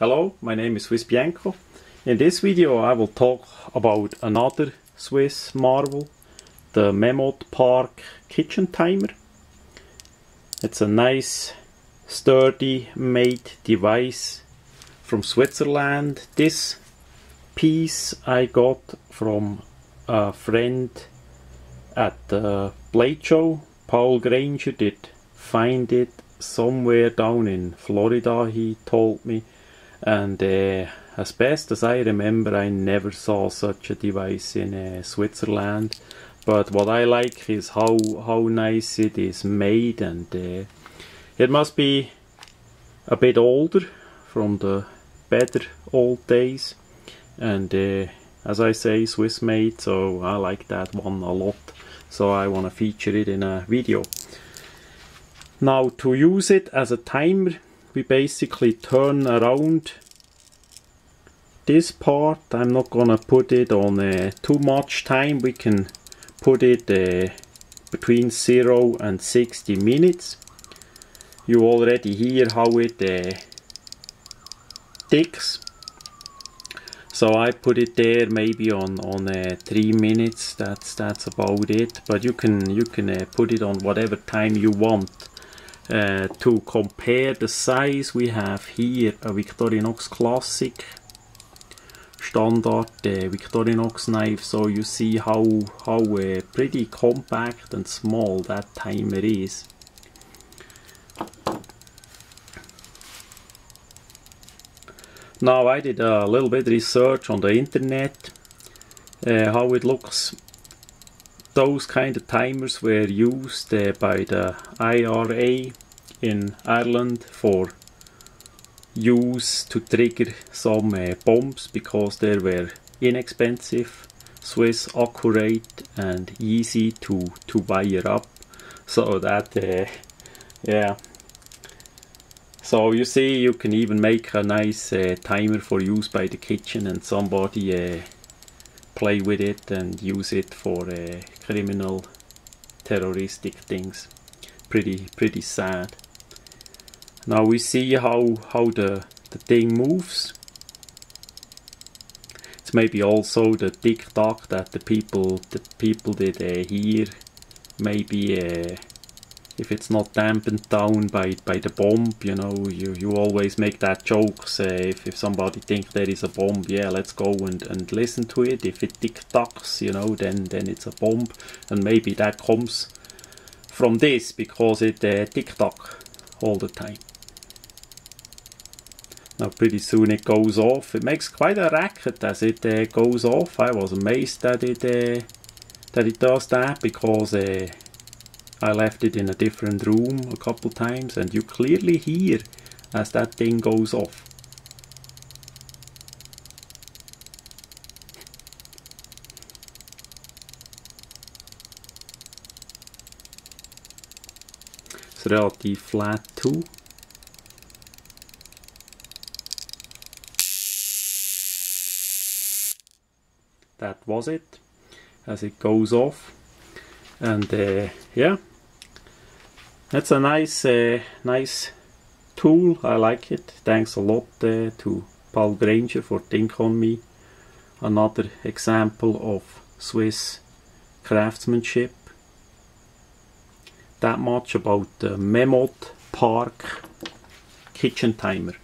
Hello, my name is Swiss Bianco. In this video I will talk about another Swiss marvel, the Memot Park kitchen timer. It's a nice sturdy made device from Switzerland. This piece I got from a friend at the Blade Show. Paul Granger did find it somewhere down in Florida he told me and uh, as best as I remember I never saw such a device in uh, Switzerland. But what I like is how how nice it is made and uh, it must be a bit older from the better old days. And uh, as I say Swiss made so I like that one a lot. So I want to feature it in a video. Now to use it as a timer we basically turn around this part. I'm not gonna put it on uh, too much time. We can put it uh, between 0 and 60 minutes. You already hear how it uh, ticks. So I put it there maybe on on uh, three minutes. That's that's about it. But you can you can uh, put it on whatever time you want uh, to compare the size we have here a Victorinox Classic. Standard uh, Victorinox knife so you see how how uh, pretty compact and small that timer is. Now I did a little bit research on the internet how it looks those kind of timers were used uh, by the IRA in Ireland for use to trigger some uh, bombs because they were inexpensive, Swiss accurate and easy to, to wire up. So that uh, yeah. So you see you can even make a nice uh, timer for use by the kitchen and somebody uh, play with it and use it for uh, criminal terroristic things. Pretty pretty sad. Now we see how how the the thing moves. It's maybe also the tick tock that the people the people did uh, here maybe uh, if it's not dampened down by by the bomb you know you you always make that joke say if, if somebody thinks there is a bomb yeah let's go and and listen to it if it tick tocks you know then then it's a bomb and maybe that comes from this because it uh, tick tock all the time now pretty soon it goes off. It makes quite a racket as it uh, goes off. I was amazed that it uh, that it does that because uh, I left it in a different room a couple times and you clearly hear as that thing goes off. It's relatively flat too. that was it as it goes off and uh, yeah that's a nice uh, nice tool. I like it. Thanks a lot uh, to Paul Granger for think on me. Another example of Swiss craftsmanship. That much about the Memot Park kitchen timer